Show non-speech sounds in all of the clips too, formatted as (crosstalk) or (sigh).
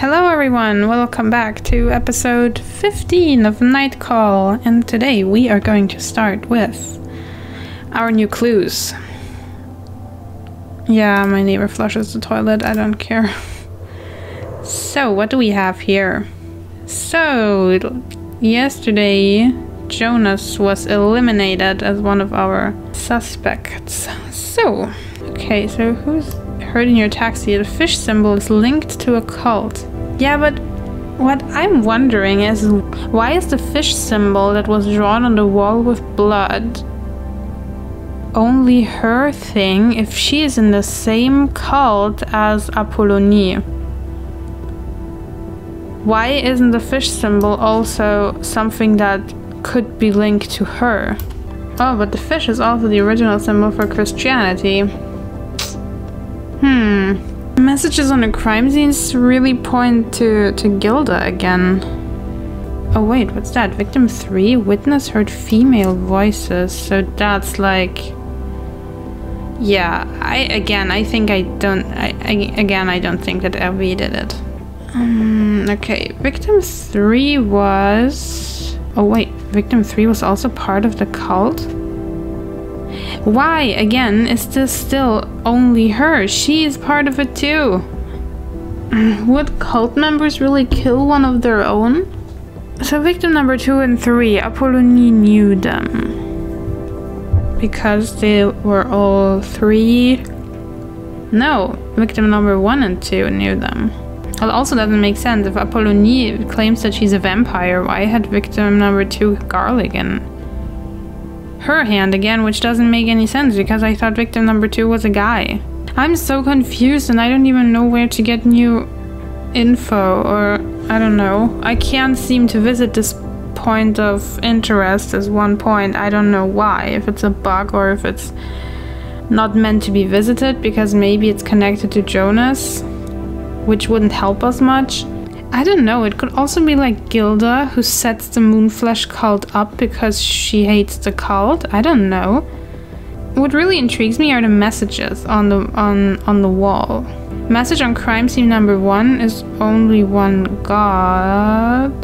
Hello, everyone. Welcome back to episode 15 of Night Call, and today we are going to start with our new clues. Yeah, my neighbor flushes the toilet. I don't care. (laughs) So, what do we have here? So, yesterday Jonas was eliminated as one of our suspects. So, okay, so who's heard in your taxi? The fish symbol is linked to a cult. Yeah, but what I'm wondering is why is the fish symbol that was drawn on the wall with blood only her thing if she is in the same cult as Apollonie? Why isn't the fish symbol also something that could be linked to her? Oh, but the fish is also the original symbol for Christianity. Hmm. Messages on the crime scenes really point to, to Gilda again. Oh wait, what's that? Victim 3? Witness heard female voices. So that's like... Yeah, I again, I think I don't... I, I Again, I don't think that Evie did it. Um, okay, victim 3 was... Oh wait, victim 3 was also part of the cult? Why, again, is this still only her? She is part of it too. (clears throat) Would cult members really kill one of their own? So victim number 2 and 3, Apollonie knew them. Because they were all three... No, victim number 1 and 2 knew them. Well, also doesn't make sense. If Apollonie claims that she's a vampire, why had victim number two garlic in her hand again, which doesn't make any sense because I thought victim number two was a guy. I'm so confused and I don't even know where to get new info or I don't know. I can't seem to visit this point of interest as one point. I don't know why. If it's a bug or if it's not meant to be visited because maybe it's connected to Jonas which wouldn't help us much. I don't know, it could also be like Gilda, who sets the Moonflesh cult up because she hates the cult. I don't know. What really intrigues me are the messages on the on on the wall. Message on crime scene number one is only one god.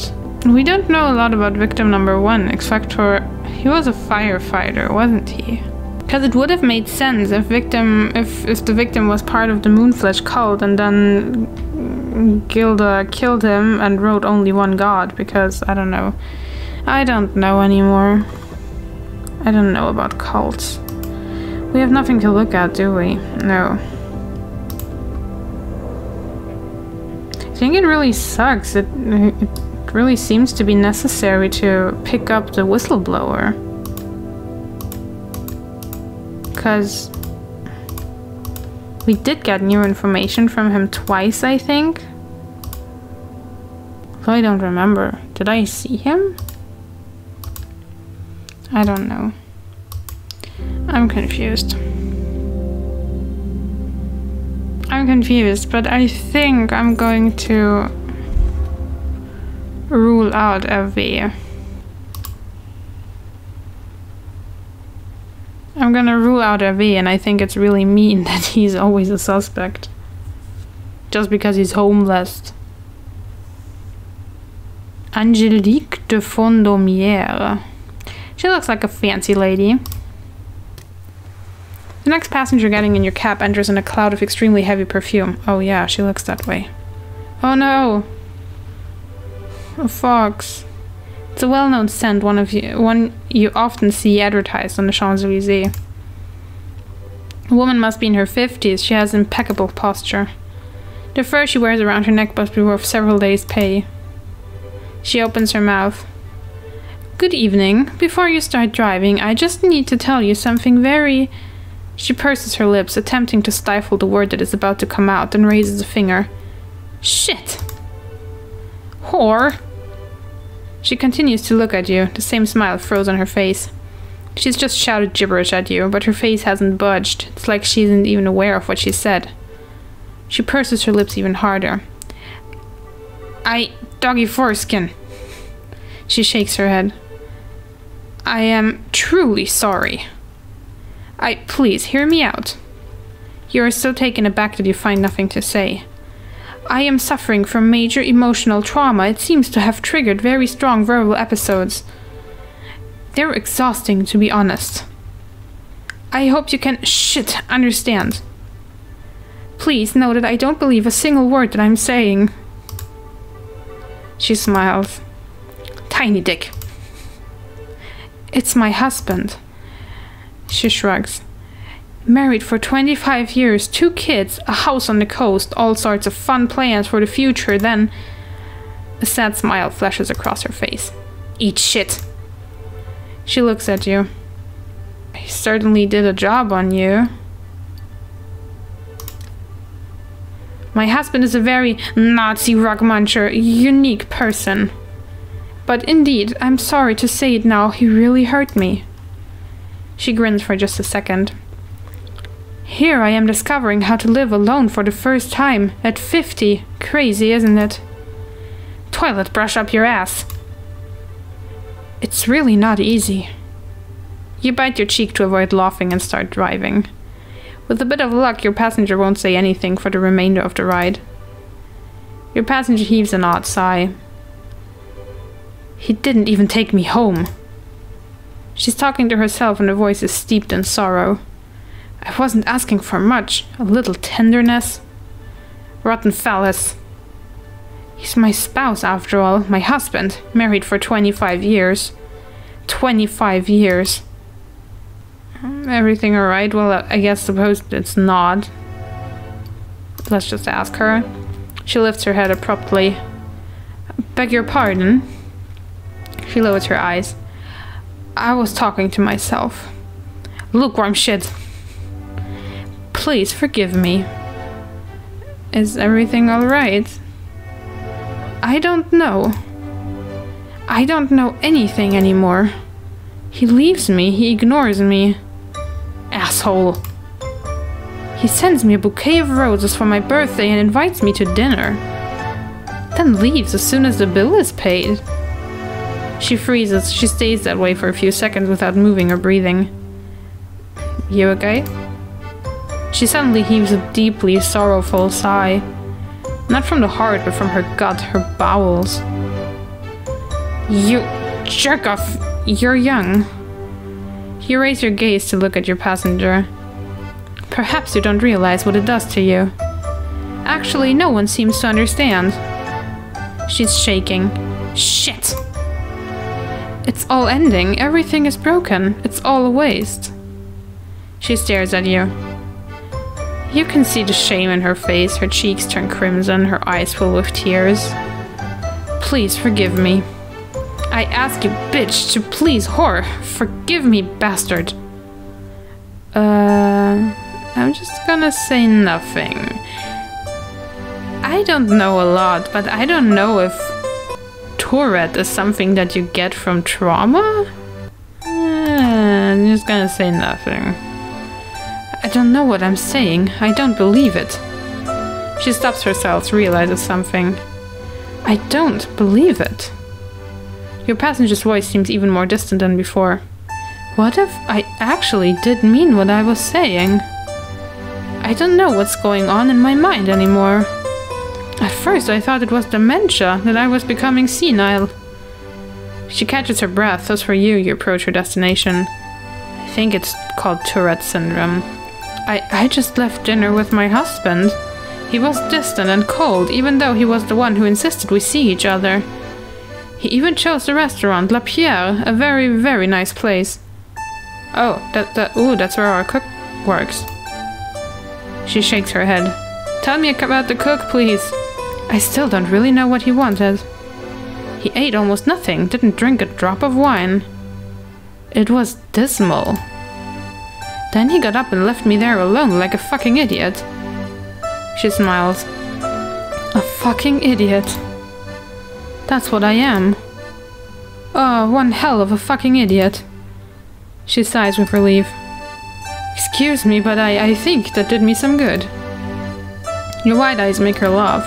We don't know a lot about victim number one, except for he was a firefighter, wasn't he? Because it would have made sense if victim if if the victim was part of the Moonflesh cult and then Gilda killed him and wrote only one god because I don't know. I don't know anymore. I don't know about cults. We have nothing to look at, do we? No. I think it really sucks. It, it really seems to be necessary to pick up the whistleblower because we did get new information from him twice, I think. Though I don't remember. Did I see him? I don't know. I'm confused. I'm confused, but I think I'm going to rule out Evie. I'm gonna rule out Hervé, and I think it's really mean (laughs) that he's always a suspect. Just because he's homeless. Angelique de Fondomière. She looks like a fancy lady. The next passenger getting in your cab enters in a cloud of extremely heavy perfume. Oh yeah, she looks that way. Oh no! A fox. It's a well-known scent, one of you, one you often see advertised on the Champs-Elysees. The woman must be in her 50s. She has impeccable posture. The fur she wears around her neck must be worth several days' pay. She opens her mouth. Good evening. Before you start driving, I just need to tell you something very... She purses her lips, attempting to stifle the word that is about to come out, and raises a finger. Shit! Whore! She continues to look at you, the same smile froze on her face. She's just shouted gibberish at you, but her face hasn't budged. It's like she isn't even aware of what she said. She purses her lips even harder. I... doggy foreskin. She shakes her head. I am truly sorry. I... please, hear me out. You are so taken aback that you find nothing to say. I am suffering from major emotional trauma. It seems to have triggered very strong verbal episodes. They're exhausting, to be honest. I hope you can shit understand. Please know that I don't believe a single word that I'm saying. She smiles. Tiny dick. It's my husband. She shrugs. Married for 25 years, two kids, a house on the coast, all sorts of fun plans for the future, then a sad smile flashes across her face. Eat shit. She looks at you. He certainly did a job on you. My husband is a very Nazi rug muncher, unique person. But indeed, I'm sorry to say it now, he really hurt me. She grins for just a second. Here I am discovering how to live alone for the first time, at 50. Crazy, isn't it? Toilet brush up your ass. It's really not easy. You bite your cheek to avoid laughing and start driving. With a bit of luck, your passenger won't say anything for the remainder of the ride. Your passenger heaves an odd sigh. He didn't even take me home. She's talking to herself and her voice is steeped in sorrow. I wasn't asking for much. A little tenderness. Rotten phallus. He's my spouse, after all. My husband. Married for 25 years. 25 years. Hmm, everything alright? Well, I guess suppose it's not. Let's just ask her. She lifts her head abruptly. Beg your pardon? She lowers her eyes. I was talking to myself. Lukewarm shit. Please forgive me. Is everything alright? I don't know. I don't know anything anymore. He leaves me, he ignores me. Asshole. He sends me a bouquet of roses for my birthday and invites me to dinner. Then leaves as soon as the bill is paid. She freezes. She stays that way for a few seconds without moving or breathing. You okay? She suddenly heaves a deeply sorrowful sigh. Not from the heart, but from her gut, her bowels. You jerk off. You're young. You raise your gaze to look at your passenger. Perhaps you don't realize what it does to you. Actually, no one seems to understand. She's shaking. Shit! It's all ending. Everything is broken. It's all a waste. She stares at you. You can see the shame in her face, her cheeks turn crimson, her eyes full with tears. Please forgive me. I ask you, bitch, to please, whore. Forgive me, bastard. Uh, I'm just gonna say nothing. I don't know a lot, but I don't know if Tourette is something that you get from trauma? Uh, I'm just gonna say nothing. I don't know what I'm saying. I don't believe it. She stops herself, realizes something. I don't believe it. Your passenger's voice seems even more distant than before. What if I actually did mean what I was saying? I don't know what's going on in my mind anymore. At first I thought it was dementia, that I was becoming senile. She catches her breath, as for you, you approach your destination. I think it's called Tourette syndrome. I, I just left dinner with my husband. He was distant and cold, even though he was the one who insisted we see each other. He even chose the restaurant, La Pierre, a very, very nice place. Oh, that, that, ooh, that's where our cook works. She shakes her head. Tell me about the cook, please. I still don't really know what he wanted. He ate almost nothing, didn't drink a drop of wine. It was dismal. Then he got up and left me there alone like a fucking idiot. She smiles. A fucking idiot. That's what I am. Oh, one hell of a fucking idiot. She sighs with relief. Excuse me, but I, I think that did me some good. Your wide eyes make her laugh.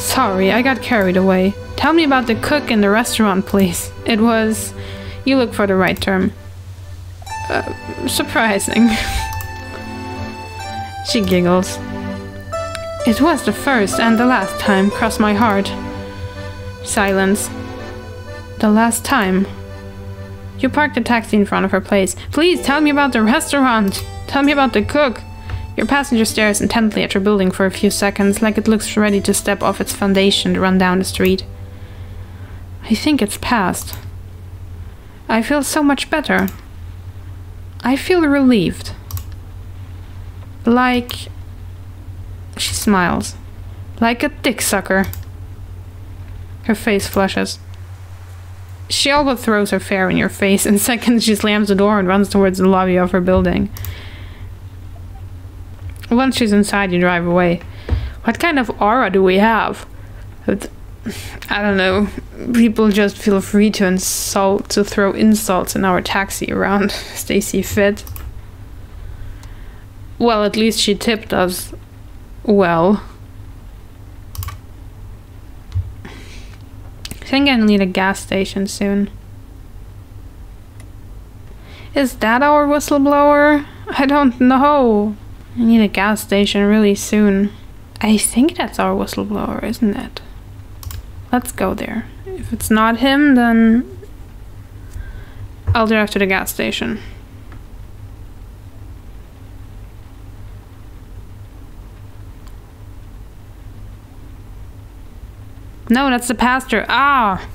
Sorry, I got carried away. Tell me about the cook in the restaurant, please. It was... You look for the right term. Uh, surprising. (laughs) she giggles. It was the first and the last time, cross my heart. Silence. The last time. You parked the taxi in front of her place. Please tell me about the restaurant. Tell me about the cook. Your passenger stares intently at your building for a few seconds, like it looks ready to step off its foundation to run down the street. I think it's past. I feel so much better. I feel relieved. Like. She smiles. Like a dick sucker. Her face flushes. She all but throws her fare in your face. In (laughs) seconds, she slams the door and runs towards the lobby of her building. Once she's inside, you drive away. What kind of aura do we have? I don't know. People just feel free to insult, to throw insults in our taxi around (laughs) Stacy Fit. Well, at least she tipped us well. I think I need a gas station soon. Is that our whistleblower? I don't know. I need a gas station really soon. I think that's our whistleblower, isn't it? Let's go there. If it's not him, then I'll drive to the gas station. No, that's the pastor. Ah!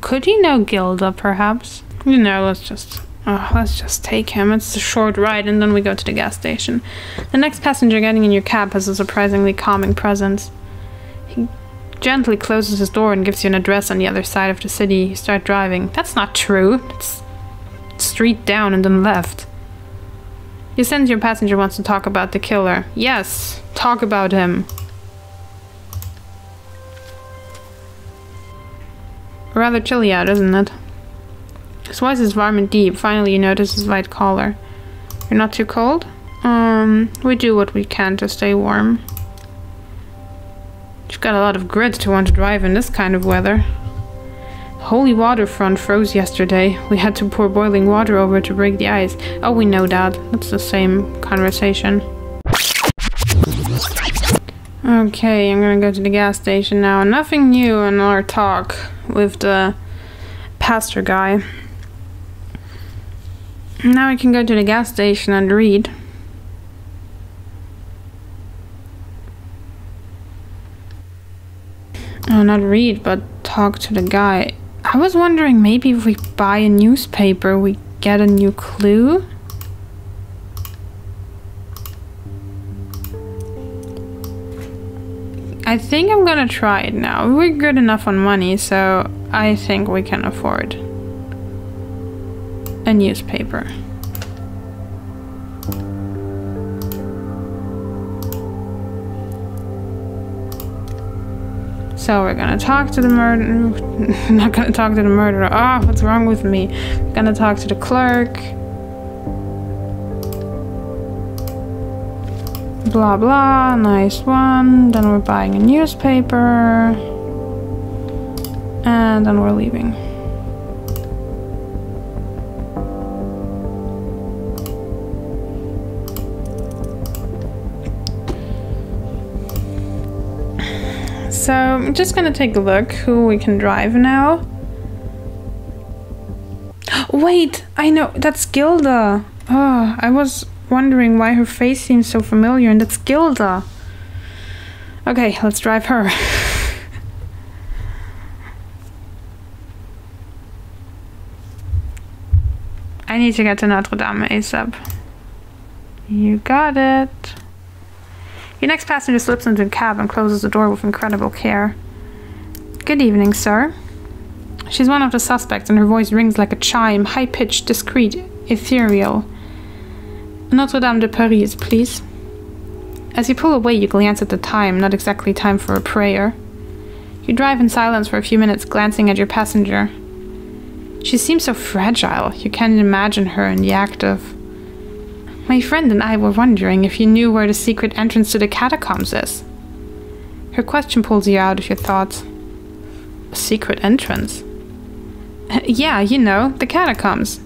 Could he know Gilda, perhaps? You know, let's just... Oh, let's just take him. It's a short ride, and then we go to the gas station. The next passenger getting in your cab has a surprisingly calming presence. Gently closes his door and gives you an address on the other side of the city. You start driving. That's not true. It's street down and then left. You sense your passenger wants to talk about the killer. Yes, talk about him. Rather chilly out, isn't it? His voice is warm and deep. Finally, you notice his white collar. You're not too cold? Um, we do what we can to stay warm. You've got a lot of grit to want to drive in this kind of weather. The holy water font froze yesterday. We had to pour boiling water over to break the ice. Oh, we know that. That's the same conversation. Okay, I'm gonna go to the gas station now. Nothing new in our talk with the pastor guy. Now we can go to the gas station and read. Not read, but talk to the guy. I was wondering maybe if we buy a newspaper, we get a new clue? I think I'm gonna try it now. We're good enough on money, so I think we can afford a newspaper. So we're gonna talk to the murder. (laughs) not gonna talk to the murderer. Ah, oh, what's wrong with me? We're gonna talk to the clerk. Blah blah. Nice one. Then we're buying a newspaper. And then we're leaving. So I'm just gonna take a look who we can drive now. (gasps) Wait, I know, that's Gilda. Oh, I was wondering why her face seems so familiar and that's Gilda. Okay, let's drive her. (laughs) I need to get to Notre Dame ASAP. You got it. Your next passenger slips into the cab and closes the door with incredible care. Good evening, sir. She's one of the suspects, and her voice rings like a chime, high pitched, discreet, ethereal. Notre Dame de Paris, please. As you pull away, you glance at the time, not exactly time for a prayer. You drive in silence for a few minutes, glancing at your passenger. She seems so fragile, you can't imagine her in the act of my friend and I were wondering if you knew where the secret entrance to the catacombs is. Her question pulls you out of your thoughts. A secret entrance? (laughs) yeah, you know, the catacombs.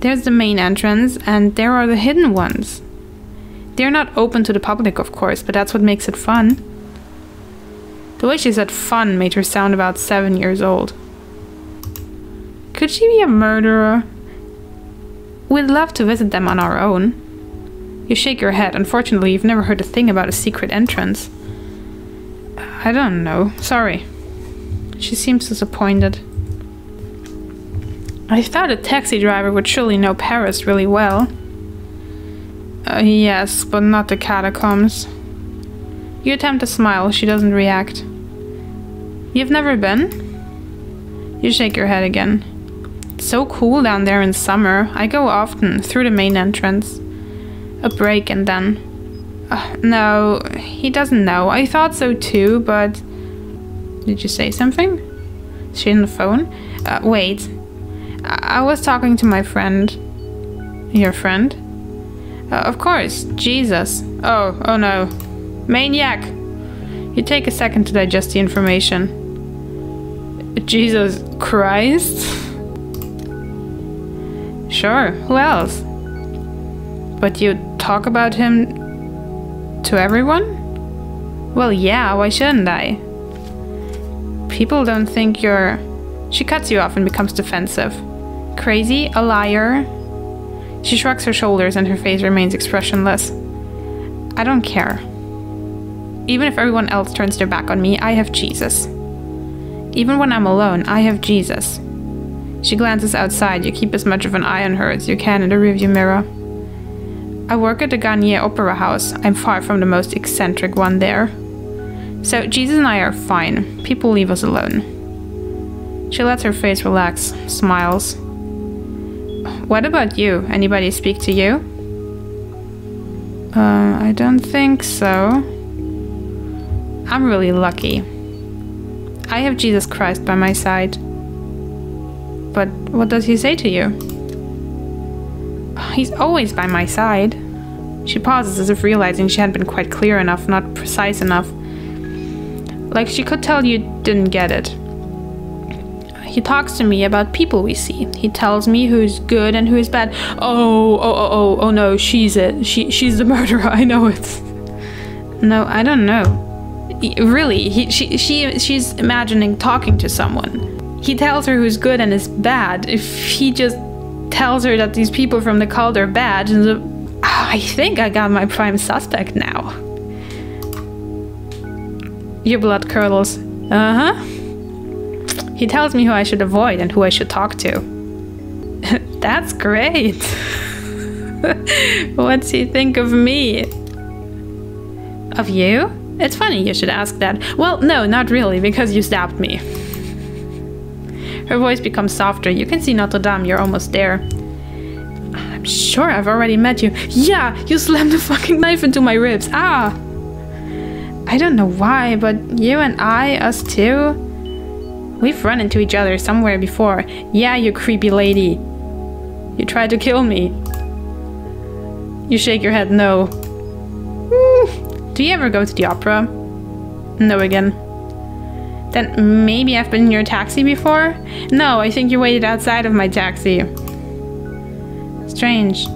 There's the main entrance, and there are the hidden ones. They're not open to the public, of course, but that's what makes it fun. The way she said fun made her sound about seven years old. Could she be a murderer? We'd love to visit them on our own. You shake your head. Unfortunately, you've never heard a thing about a secret entrance. I don't know. Sorry. She seems disappointed. I thought a taxi driver would surely know Paris really well. Uh, yes, but not the catacombs. You attempt to smile, she doesn't react. You've never been? You shake your head again. It's so cool down there in summer. I go often, through the main entrance. A break and then... Uh, no, he doesn't know. I thought so too, but... Did you say something? Is she on the phone? Uh, wait. I, I was talking to my friend. Your friend? Uh, of course, Jesus. Oh, oh no. Maniac! You take a second to digest the information. Jesus Christ? (laughs) Sure, who else? But you talk about him to everyone? Well, yeah, why shouldn't I? People don't think you're. She cuts you off and becomes defensive. Crazy? A liar? She shrugs her shoulders and her face remains expressionless. I don't care. Even if everyone else turns their back on me, I have Jesus. Even when I'm alone, I have Jesus. She glances outside. You keep as much of an eye on her as you can in the rearview mirror. I work at the Garnier Opera House. I'm far from the most eccentric one there. So Jesus and I are fine. People leave us alone. She lets her face relax, smiles. What about you? Anybody speak to you? Uh, I don't think so. I'm really lucky. I have Jesus Christ by my side. But what does he say to you? He's always by my side. She pauses as if realizing she hadn't been quite clear enough, not precise enough. Like she could tell you didn't get it. He talks to me about people we see. He tells me who's good and who is bad. Oh, oh, oh, oh, oh no, she's it. She, she's the (laughs) murderer. I know it. No, I don't know really, he, she, she, she's imagining talking to someone. He tells her who's good and is bad. If he just tells her that these people from the cult are bad, I think I got my prime suspect now. Your blood curdles. Uh huh. He tells me who I should avoid and who I should talk to. (laughs) That's great. (laughs) What's he think of me? Of you? It's funny you should ask that. Well, no, not really, because you stabbed me. Her voice becomes softer. You can see Notre Dame, you're almost there. I'm sure I've already met you. Yeah, you slammed the fucking knife into my ribs. Ah! I don't know why, but you and I, us too, we've run into each other somewhere before. Yeah, you creepy lady. You tried to kill me. You shake your head no. Do you ever go to the opera? No again. Then maybe I've been in your taxi before? No, I think you waited outside of my taxi. Strange.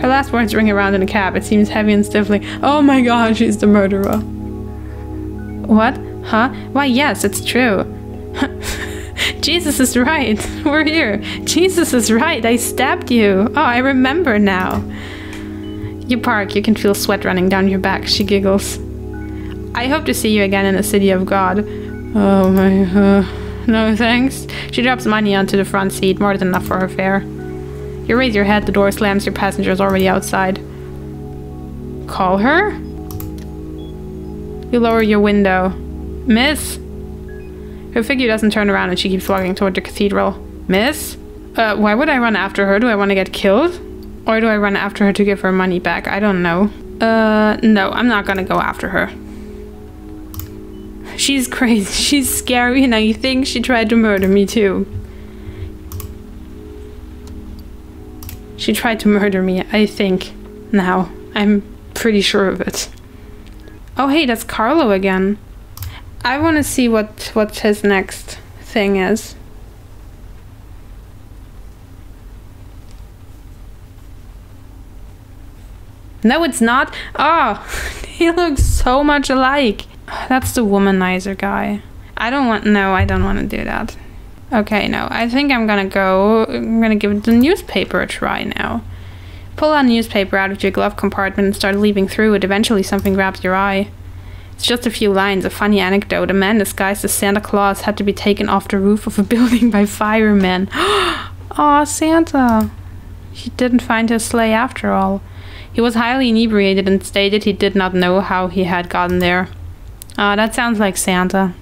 Her last words ring around in a cab. It seems heavy and stiffly. Oh my god, she's the murderer. What? Huh? Why, yes, it's true. (laughs) Jesus is right. (laughs) We're here. Jesus is right. I stabbed you. Oh, I remember now. You park, you can feel sweat running down your back. She giggles. I hope to see you again in the city of God. Oh my, uh, no thanks. She drops money onto the front seat, more than enough for her fare. You raise your head, the door slams, your passenger's already outside. Call her? You lower your window. Miss? Her figure doesn't turn around and she keeps walking toward the cathedral. Miss? Uh, why would I run after her? Do I want to get killed? Or do I run after her to give her money back? I don't know. Uh, no, I'm not gonna go after her. She's crazy. (laughs) She's scary and I think she tried to murder me too. She tried to murder me, I think. Now. I'm pretty sure of it. Oh hey, that's Carlo again. I want to see what, what his next thing is. No, it's not. Oh, (laughs) he looks so much alike. That's the womanizer guy. I don't want. No, I don't want to do that. Okay, no. I think I'm gonna go. I'm gonna give the newspaper a try now. Pull a newspaper out of your glove compartment and start leaving through it. Eventually, something grabs your eye. It's just a few lines, a funny anecdote. A man disguised as Santa Claus had to be taken off the roof of a (laughs) building by firemen. (gasps) Aw, Santa. He didn't find his sleigh after all. He was highly inebriated and stated he did not know how he had gotten there. Ah, that sounds like Santa.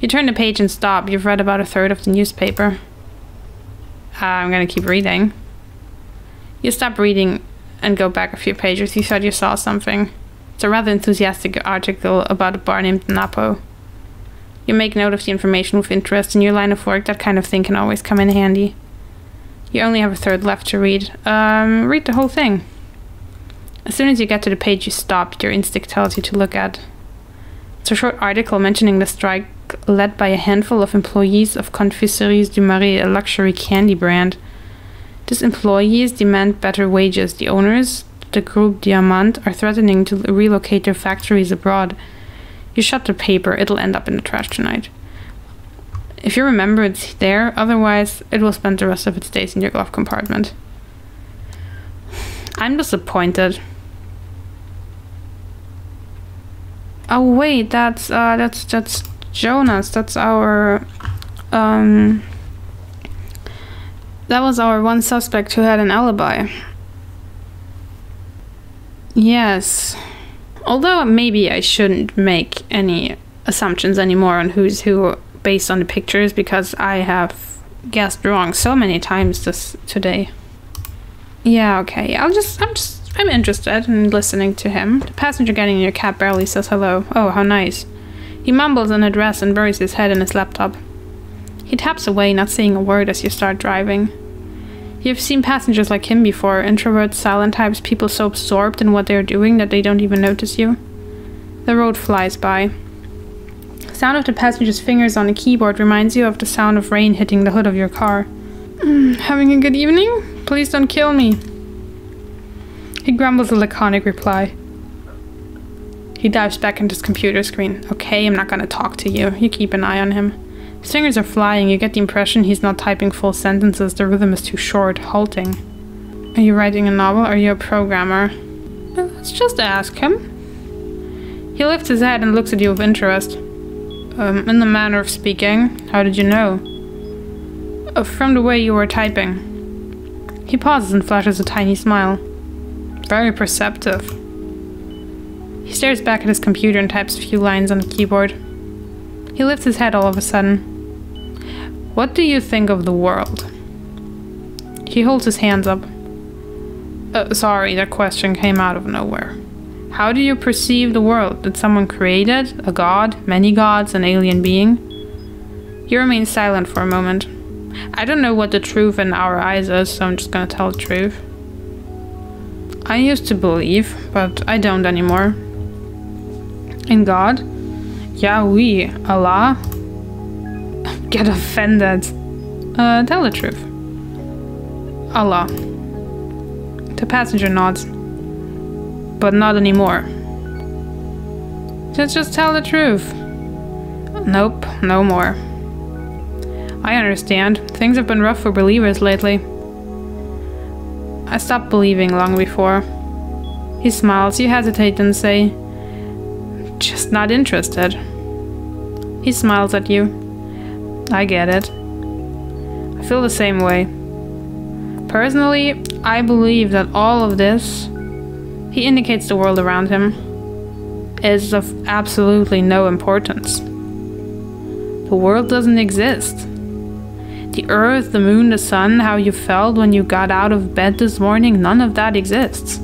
You turn the page and stop. You've read about a third of the newspaper. Uh, I'm gonna keep reading. You stop reading and go back a few pages. You thought you saw something. It's a rather enthusiastic article about a bar named Napo. You make note of the information with interest. In your line of work, that kind of thing can always come in handy. You only have a third left to read. Um, read the whole thing. As soon as you get to the page you stop, your instinct tells you to look at. It's a short article mentioning the strike led by a handful of employees of Confiseries du Marais, a luxury candy brand. These employees demand better wages. The owners, the Groupe Diamant, are threatening to relocate their factories abroad. You shut the paper, it'll end up in the trash tonight. If you remember, it's there, otherwise, it will spend the rest of its days in your glove compartment. (sighs) I'm disappointed. Oh wait, that's uh that's that's Jonas. That's our um that was our one suspect who had an alibi. Yes. Although maybe I shouldn't make any assumptions anymore on who's who based on the pictures because I have guessed wrong so many times this today. Yeah, okay. I'll just I'm just I'm interested in listening to him. The passenger getting in your cab barely says hello. Oh, how nice. He mumbles an address and buries his head in his laptop. He taps away, not saying a word as you start driving. You've seen passengers like him before, introverts, silent types, people so absorbed in what they're doing that they don't even notice you. The road flies by. The sound of the passenger's fingers on the keyboard reminds you of the sound of rain hitting the hood of your car. Mm, having a good evening? Please don't kill me. He grumbles a laconic reply. He dives back into his computer screen. Okay, I'm not gonna talk to you. You keep an eye on him. His fingers are flying. You get the impression he's not typing full sentences. The rhythm is too short, halting. Are you writing a novel? Are you a programmer? let's just ask him. He lifts his head and looks at you with interest. Um, in the manner of speaking. How did you know? Uh, from the way you were typing. He pauses and flashes a tiny smile. Very perceptive. He stares back at his computer and types a few lines on the keyboard. He lifts his head all of a sudden. What do you think of the world? He holds his hands up. Uh, sorry, that question came out of nowhere. How do you perceive the world? Did someone create it? A god? Many gods? An alien being? He remains silent for a moment. I don't know what the truth in our eyes is, so I'm just gonna tell the truth. I used to believe, but I don't anymore. In God? Yahweh, Allah? Get offended. Uh, tell the truth. Allah. The passenger nods. But not anymore. Just, just tell the truth. Nope, no more. I understand. Things have been rough for believers lately. I stopped believing long before. He smiles. You hesitate and say, Just not interested. He smiles at you. I get it. I feel the same way. Personally, I believe that all of this, he indicates the world around him, is of absolutely no importance. The world doesn't exist. The earth, the moon, the sun, how you felt when you got out of bed this morning, none of that exists.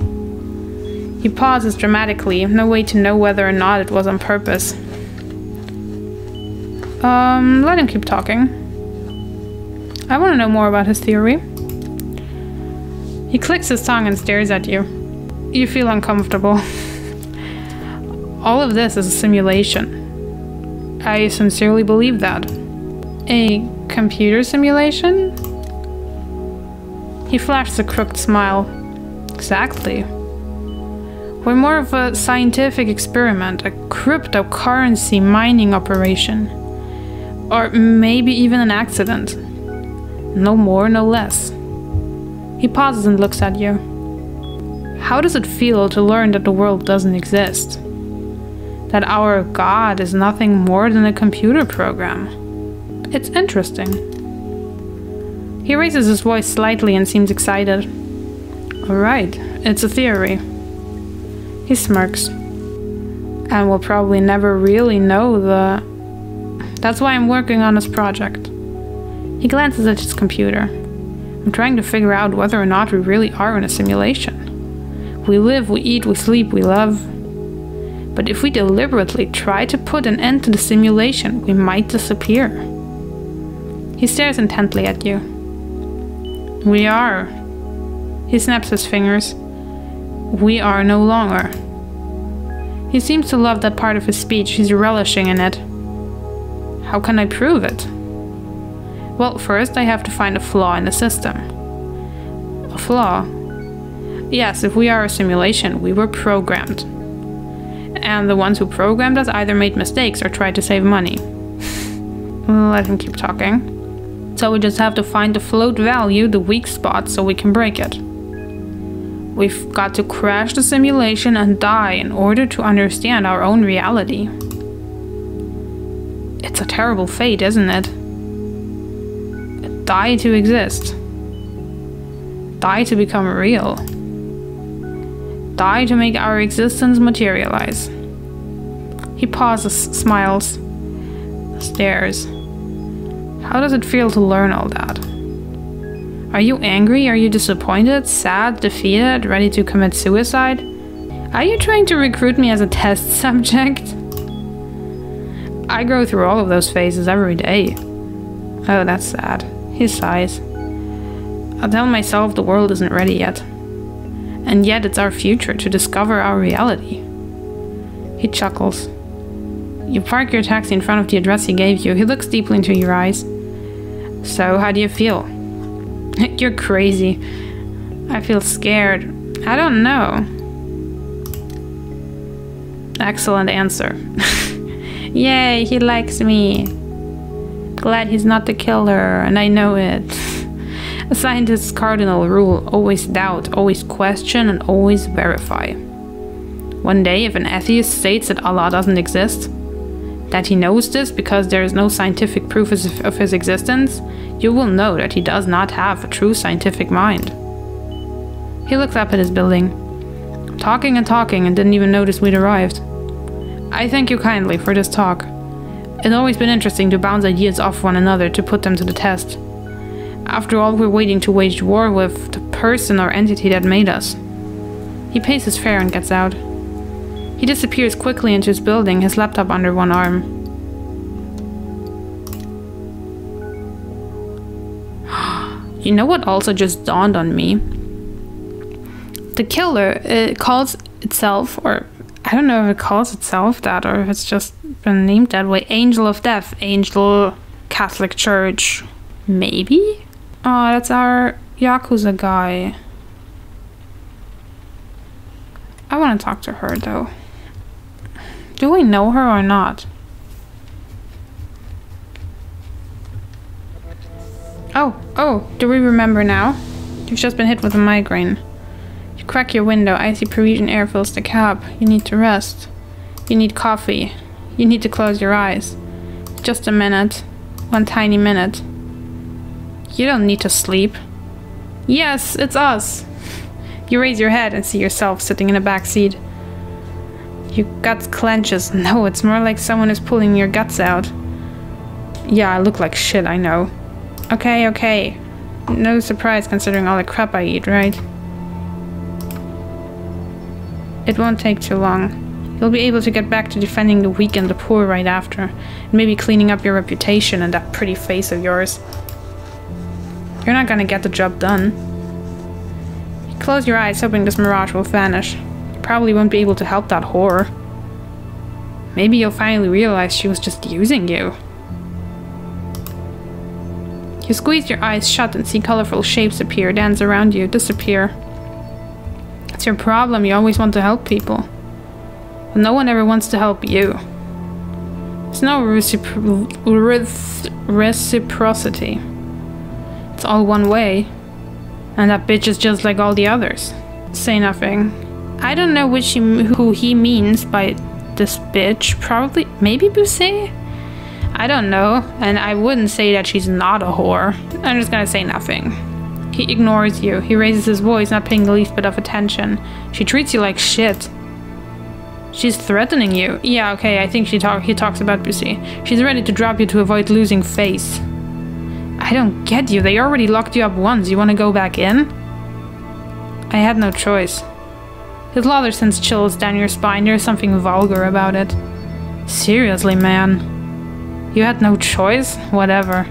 He pauses dramatically, no way to know whether or not it was on purpose. Um, let him keep talking. I want to know more about his theory. He clicks his tongue and stares at you. You feel uncomfortable. (laughs) All of this is a simulation. I sincerely believe that. A computer simulation? He flashes a crooked smile. Exactly. We're more of a scientific experiment, a cryptocurrency mining operation. Or maybe even an accident. No more, no less. He pauses and looks at you. How does it feel to learn that the world doesn't exist? That our God is nothing more than a computer program? It's interesting. He raises his voice slightly and seems excited. Alright, it's a theory. He smirks. And we'll probably never really know the... That's why I'm working on this project. He glances at his computer. I'm trying to figure out whether or not we really are in a simulation. We live, we eat, we sleep, we love. But if we deliberately try to put an end to the simulation, we might disappear. He stares intently at you. We are. He snaps his fingers. We are no longer. He seems to love that part of his speech, he's relishing in it. How can I prove it? Well, first I have to find a flaw in the system. A flaw? Yes, if we are a simulation, we were programmed. And the ones who programmed us either made mistakes or tried to save money. (laughs) Let him keep talking. So we just have to find the float value, the weak spot, so we can break it. We've got to crash the simulation and die in order to understand our own reality. It's a terrible fate, isn't it? Die to exist. Die to become real. Die to make our existence materialize. He pauses, smiles, stares. How does it feel to learn all that? Are you angry? Are you disappointed, sad, defeated, ready to commit suicide? Are you trying to recruit me as a test (laughs) subject? I go through all of those phases every day. Oh, that's sad. He sighs. I tell myself the world isn't ready yet. And yet it's our future to discover our reality. He chuckles. You park your taxi in front of the address he gave you. He looks deeply into your eyes. So, how do you feel? (laughs) You're crazy. I feel scared. I don't know. Excellent answer. (laughs) Yay, he likes me. Glad he's not the killer, and I know it. (laughs) A scientist's cardinal rule always doubt, always question, and always verify. One day, if an atheist states that Allah doesn't exist, that he knows this because there is no scientific proof of his existence, you will know that he does not have a true scientific mind. He looks up at his building, talking and talking and didn't even notice we'd arrived. I thank you kindly for this talk. It's always been interesting to bounce ideas off one another to put them to the test. After all, we're waiting to wage war with the person or entity that made us. He pays his fare and gets out. He disappears quickly into his building, his laptop under one arm. (gasps) you know what also just dawned on me? The killer it calls itself, or I don't know if it calls itself that, or if it's just been named that way. Angel of Death, Angel Catholic Church, maybe? Oh, that's our Yakuza guy. I want to talk to her though. Do we know her or not? Oh, oh, do we remember now? You've just been hit with a migraine. You crack your window, icy Parisian air fills the cab. You need to rest. You need coffee. You need to close your eyes. Just a minute. One tiny minute. You don't need to sleep. Yes, it's us. You raise your head and see yourself sitting in a back seat. Your guts clenches. (laughs) No, it's more like someone is pulling your guts out. Yeah, I look like shit, I know. Okay, okay. No surprise considering all the crap I eat, right? It won't take too long. You'll be able to get back to defending the weak and the poor right after, and maybe cleaning up your reputation and that pretty face of yours. You're not gonna get the job done. You close your eyes hoping this mirage will vanish probably won't be able to help that whore. Maybe you'll finally realize she was just using you. You squeeze your eyes shut and see colorful shapes appear, dance around you, disappear. It's It's your problem, you always want to help people. But no one ever wants to help you. There's no recipro reciprocity. It's all one way. And that bitch is just like all the others. Say nothing. I don't know which he, who he means by this bitch. Probably, maybe Bussy? I don't know, and I wouldn't say that she's not a whore. I'm just gonna say nothing. He ignores you. He raises his voice, not paying the least bit of attention. She treats you like shit. She's threatening you. Yeah, okay, I think she talk he talks about Bussy. She's ready to drop you to avoid losing face. I don't get you. They already locked you up once. You want to go back in? I had no choice. His lather sends chills down your spine. There's something vulgar about it. Seriously, man. You had no choice? Whatever.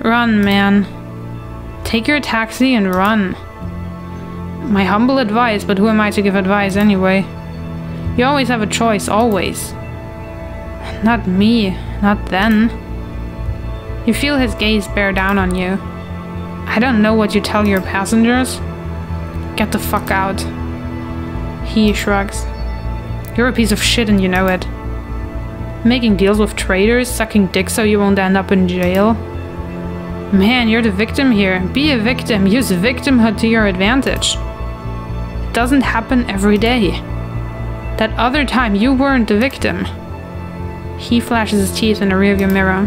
Run, man. Take your taxi and run. My humble advice, but who am I to give advice anyway? You always have a choice, always. Not me, not then. You feel his gaze bear down on you. I don't know what you tell your passengers. Get the fuck out. He shrugs. You're a piece of shit and you know it. Making deals with traitors, sucking dick so you won't end up in jail. Man, you're the victim here. Be a victim. Use victimhood to your advantage. It doesn't happen every day. That other time, you weren't the victim. He flashes his teeth in the rearview mirror.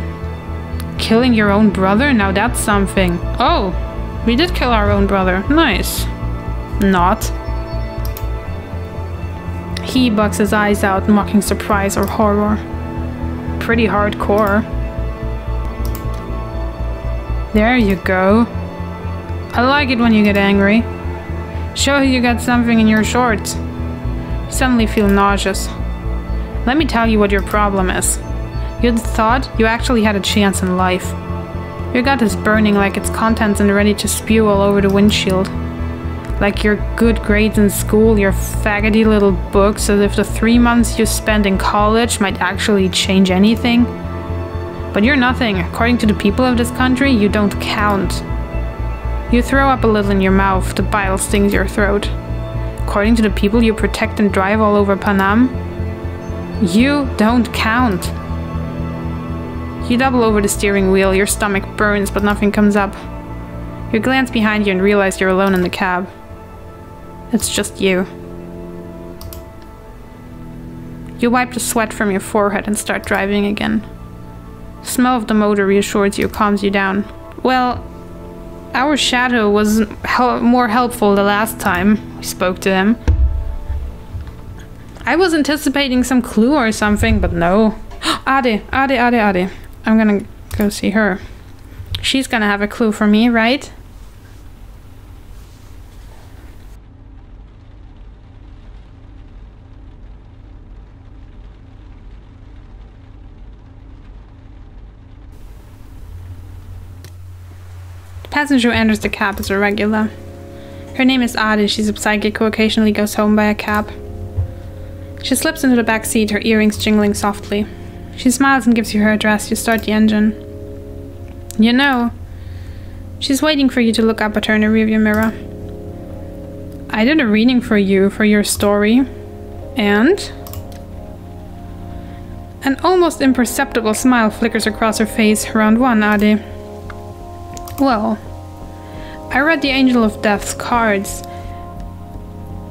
Killing your own brother? Now that's something. Oh, we did kill our own brother. Nice. Not. He bugs his eyes out, mocking surprise or horror pretty hardcore. There you go. I like it when you get angry. Show you got something in your shorts. You suddenly feel nauseous. Let me tell you what your problem is. You'd thought you actually had a chance in life. Your gut is burning like its contents and ready to spew all over the windshield. Like your good grades in school, your faggoty little books, as if the three months you spent in college might actually change anything. But you're nothing. According to the people of this country, you don't count. You throw up a little in your mouth, the bile stings your throat. According to the people you protect and drive all over Panam, you don't count. You double over the steering wheel, your stomach burns, but nothing comes up. You glance behind you and realize you're alone in the cab. It's just you. You wipe the sweat from your forehead and start driving again. The smell of the motor reassures you, calms you down. Well, our shadow was hel more helpful the last time we spoke to him. I was anticipating some clue or something, but no. (gasps) Ade, Ade, Ade, Ade. I'm gonna go see her. She's gonna have a clue for me, right? Passenger who enters the cab is a regular. Her name is Ade, she's a psychic who occasionally goes home by a cab. She slips into the back seat, her earrings jingling softly. She smiles and gives you her address. You start the engine. You know, she's waiting for you to look up at her in the rearview mirror. I did a reading for you for your story, and an almost imperceptible smile flickers across her face. Round one, Ade. Well, I read the Angel of Death's cards.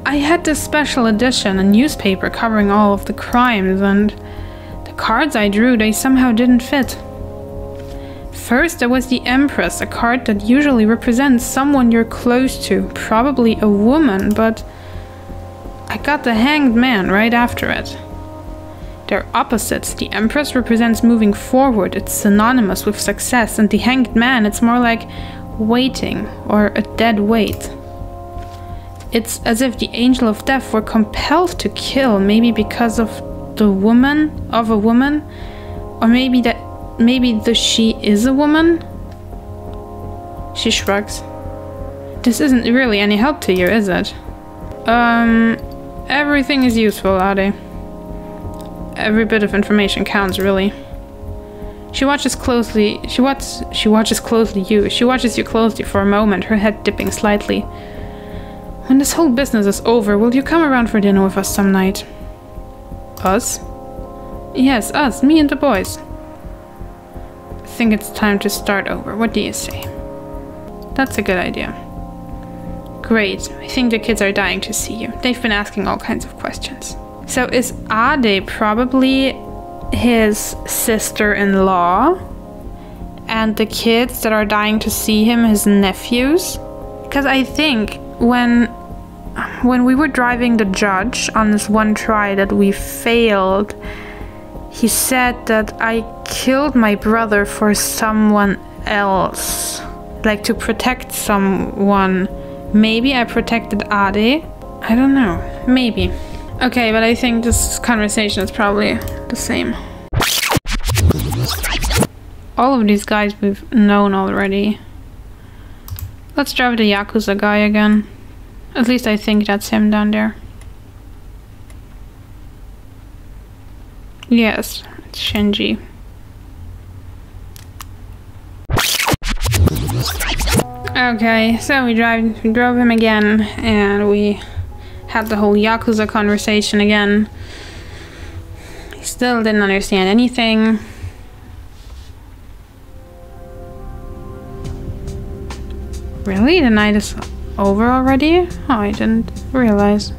I had this special edition, a newspaper covering all of the crimes, and the cards I drew, they somehow didn't fit. First, there was the Empress, a card that usually represents someone you're close to, probably a woman, but I got the Hanged Man right after it. They're opposites. The Empress represents moving forward, it's synonymous with success, and the Hanged Man, it's more like waiting or a dead weight. It's as if the Angel of Death were compelled to kill, maybe because of the woman of a woman, or maybe that maybe the she is a woman. She shrugs. This isn't really any help to you, is it? Um, everything is useful, Ade. Every bit of information counts, really. She watches closely. She watches. She watches closely you. She watches you closely for a moment, her head dipping slightly. When this whole business is over, will you come around for dinner with us some night? Us? Yes, us, me and the boys. I think it's time to start over. What do you say? That's a good idea. Great. I think the kids are dying to see you. They've been asking all kinds of questions. So is Ade probably his sister-in-law? And the kids that are dying to see him, his nephews? Because I think when when we were driving the judge on this one try that we failed, he said that I killed my brother for someone else. Like to protect someone. Maybe I protected Ade? I don't know. Maybe. Okay, but I think this conversation is probably the same. All of these guys we've known already. Let's drive the Yakuza guy again. At least I think that's him down there. Yes, it's Shinji. Okay, so we drive we drove him again and we had the whole Yakuza conversation again. He still didn't understand anything. Really? The night is over already? Oh, I didn't realize.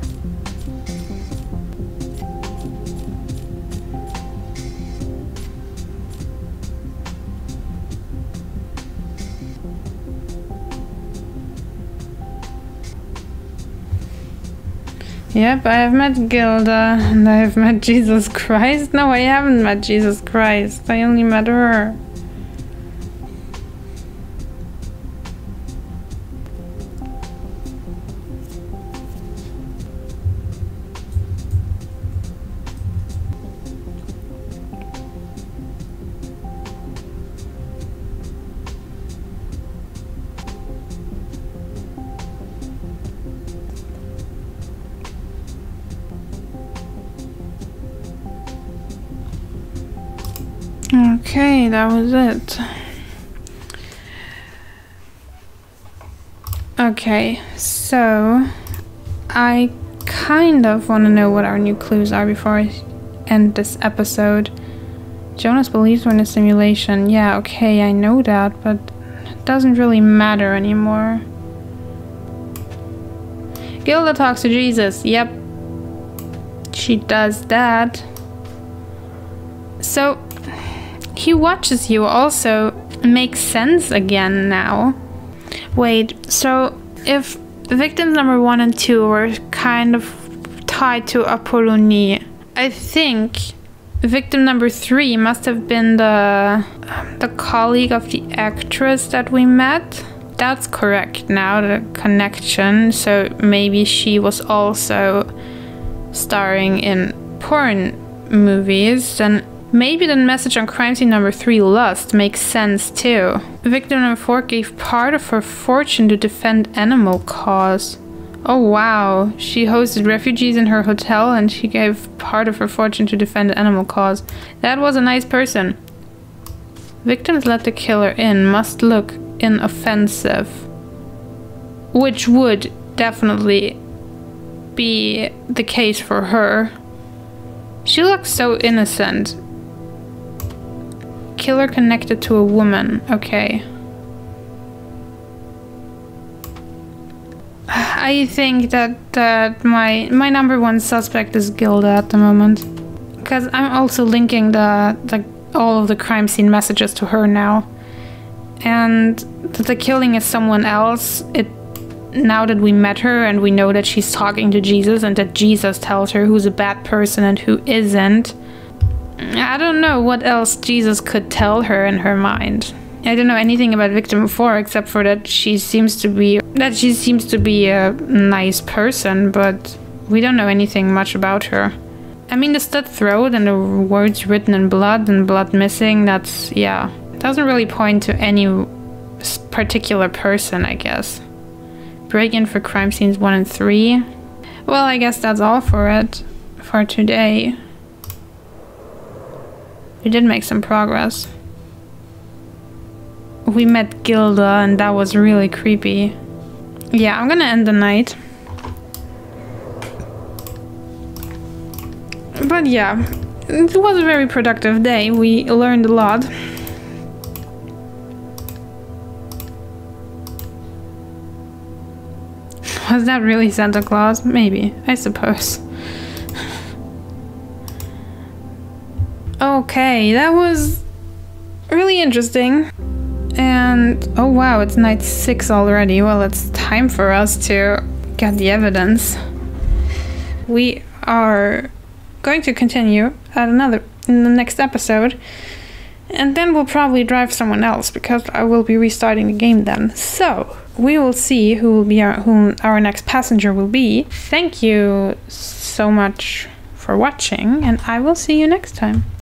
Yep, I have met Gilda and I have met (laughs) Jesus Christ. No, I haven't met Jesus Christ. I only met her. That was it. Okay, so I kind of want to know what our new clues are before I end this episode. Jonas believes we're in a simulation. Yeah, okay, I know that, but it doesn't really matter anymore. Gilda talks to Jesus. Yep. She does that. So, he watches you also makes sense again now. Wait, so if victims number one and two were kind of tied to Apollonie, I think victim number three must have been the the colleague of the actress that we met. That's correct now, the connection. So maybe she was also starring in porn movies. And Maybe the message on crime scene number 3, Lust, makes sense too. Victim number 4 gave part of her fortune to defend animal cause. Oh wow, she hosted refugees in her hotel and she gave part of her fortune to defend animal cause. That was a nice person. Victims let the killer in must look inoffensive. Which would definitely be the case for her. She looks so innocent killer connected to a woman. Okay. (sighs) I think that that my my number one suspect is Gilda at the moment, because I'm also linking the the all of the crime scene messages to her now, and that the killing is someone else. It now that we met her and we know that she's talking to Jesus and that Jesus tells her who's a bad person and who isn't I don't know what else Jesus could tell her in her mind. I don't know anything about victim 4 except for that she seems to be that she seems to be a nice person, but we don't know anything much about her. I mean the slit throat and the words written in blood and blood missing, that's yeah. Doesn't really point to any particular person, I guess. Break in for crime scenes 1 and 3. Well, I guess that's all for it for today. We did make some progress. We met Gilda and that was really creepy. Yeah, I'm gonna end the night. But yeah, it was a very productive day. We learned a lot. (laughs) Was that really Santa Claus? Maybe, I suppose. Okay, that was really interesting. And oh wow, it's night six already. Well, it's time for us to get the evidence. We are going to continue at another in the next episode. And then we'll probably drive someone else because I will be restarting the game then. So we will see who will be our our next passenger will be. Thank you so much for watching, and I will see you next time.